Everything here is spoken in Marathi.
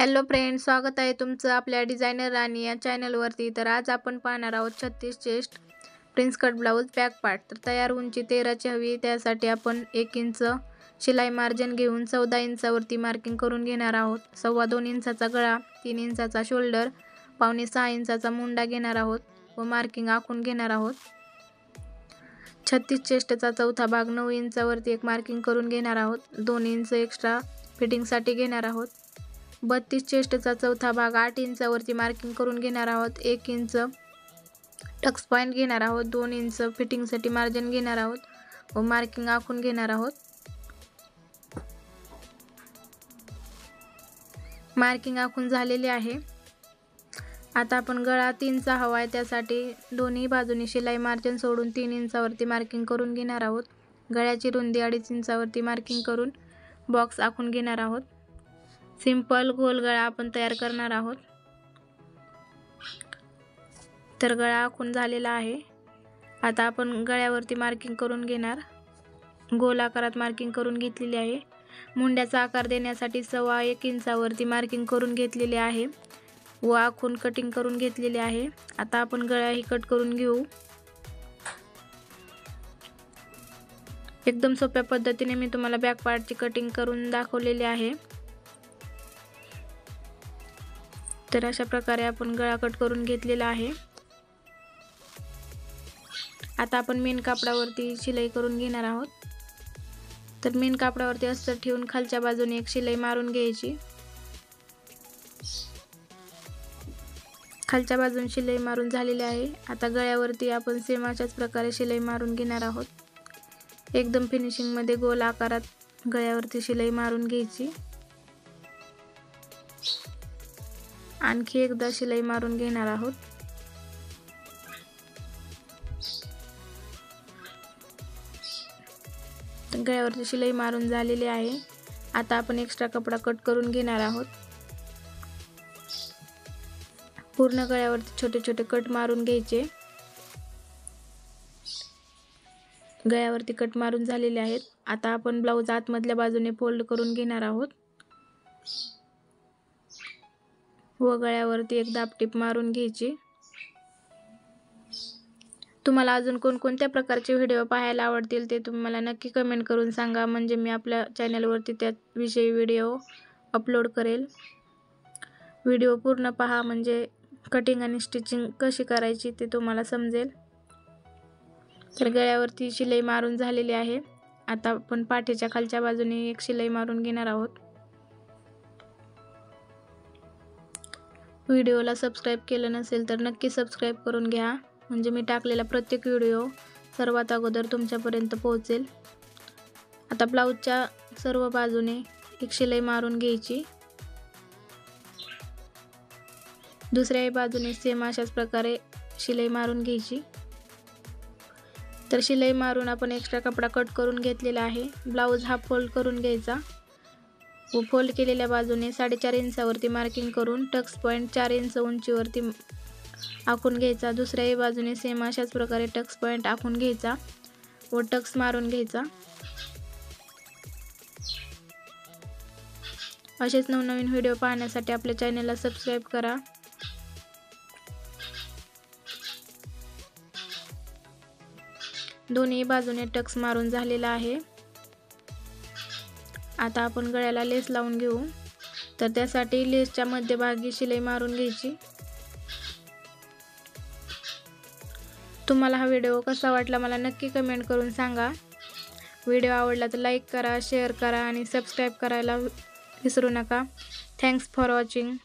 हॅलो फ्रेंड स्वागत आहे तुमचं आपल्या डिझायनर राणी या चॅनलवरती तर आज आपण पाहणार आहोत छत्तीस chest prince cut blouse back part तर तयार उंची तेराची हवी. त्यासाठी आपण एक इंच शिलाई मार्जिन घेऊन चौदा इंचावरती मार्किंग करून घेणार आहोत. सव्वा दोन इंचाचा गळा तीन इंचाचा शोल्डर पावणे सहा इंचाचा मुंडा घेणार आहोत व मार्किंग आखून घेणार आहोत. छत्तीस चेस्टचा चौथा भाग नऊ इंचावरती एक मार्किंग करून घेणार आहोत. दोन इंच एक्स्ट्रा फिटिंगसाठी घेणार आहोत. बत्तीस चेस्टचा चौथा भाग आठ इंचावरती मार्किंग करून घेणार आहोत. एक इंच टक्स पॉईंट घेणार आहोत. दोन इंच फिटिंगसाठी मार्जिन घेणार आहोत. व मार्किंग आखून घेणार आहोत. मार्किंग आखून झालेले आहे. आता आपण गळा तीनचा हवा आहे त्यासाठी दोन्ही बाजूनी शिलाई मार्जिन सोडून तीन इंचावरती मार्किंग करून घेणार आहोत. गळ्याची रुंदी अडीच इंचावरती मार्किंग करून बॉक्स आखून घेणार आहोत. सिंपल गोल गळा आपण तयार करणार आहोत. तर गळा आखून झालेला आहे. आता आपण गळ्यावरती मार्किंग करून घेणार. गोल आकारात मार्किंग करून घेतलेली आहे. मुंड्याचा आकार देण्यासाठी सव्वा एक इंचावरती मार्किंग करून घेतलेले आहे. व आखून कटिंग करून घेतलेले आहे. आता आपण गळ्याही कट करून घेऊ. एकदम सोप्या पद्धतीने मी तुम्हाला बॅक पार्टची कटिंग करून दाखवलेली आहे. तर अशा प्रकारे आपण गळा कट करून घेतलेला आहे. आता आपण मेन कापडावरती शिलाई करून घेणार आहोत. तर मेन कापडावरती अस्तर ठेवून खालच्या बाजूने एक शिलाई मारून घ्यायची. खालच्या बाजून शिलाई मारून झालेली आहे. आता गळ्यावरती आपण सेम अशाच प्रकारे शिलाई मारून घेणार आहोत. एकदम फिनिशिंगमध्ये गोल आकारात गळ्यावरती शिलाई मारून घ्यायची. आणखी एकदा शिलाई मारून घेणार आहोत. गळ्यावरची शिलाई मारून झालेली आहे. आता आपण एक्स्ट्रा कपडा कट करून घेणार आहोत. पूर्ण गळ्यावरती छोटे छोटे कट मारून घ्यायचे. गळ्यावरती कट मारून झालेले आहेत. आता आपण ब्लाऊज आतमधल्या बाजूने फोल्ड करून घेणार आहोत. व गळ्यावरती एक दापटीप मारून घ्यायची. तुम्हाला अजून कोणकोणत्या प्रकारचे व्हिडिओ पाहायला आवडतील ते तुम्ही मला नक्की कमेंट करून सांगा. म्हणजे मी आपल्या चॅनलवरती त्याविषयी व्हिडिओ अपलोड करेल. व्हिडिओ पूर्ण पहा. म्हणजे कटिंग आणि स्टिचिंग कशी करायची ते तुम्हाला समजेल. तर गळ्यावरती शिलाई मारून झालेली आहे. आता आपण पाठीच्या खालच्या बाजूने एक शिलाई मारून घेणार आहोत. व्हिडिओला सबस्क्राईब केलं नसेल तर नक्की सबस्क्राईब करून घ्या. म्हणजे मी टाकलेला प्रत्येक व्हिडिओ सर्वात अगोदर तुमच्यापर्यंत पोहोचेल. आता ब्लाऊजच्या सर्व बाजूने एक शिलाई मारून घ्यायची. दुसऱ्याही बाजूने सेम अशाच प्रकारे शिलाई मारून घ्यायची. तर शिलाई मारून आपण एक्स्ट्रा कपडा कट करून घेतलेला आहे. ब्लाऊज हा फोल्ड करून घ्यायचा. व फोल्ड केलेल्या बाजूने साडेचार इंचावरती मार्किंग करून टक्स पॉईंट चार इंच उंचीवरती आखून घ्यायचा. दुसऱ्याही बाजूने सेम अशाच प्रकारे टक्स पॉईंट आखून घ्यायचा व टक्स मारून घ्यायचा. असेच नवनवीन व्हिडिओ पाहण्यासाठी आपल्या चॅनलला सबस्क्राईब करा. दोन्ही बाजूने टक्स मारून झालेला आहे. आता आपण गळ्याला लेस लावून घेऊ. तर त्यासाठी लेसच्या मध्यभागी शिलाई मारून घ्यायची. तुम्हाला हा व्हिडिओ कसा वाटला मला नक्की कमेंट करून सांगा. व्हिडिओ आवडला तर लाईक करा शेअर करा आणि सबस्क्राईब करायला विसरू नका. Thanks for watching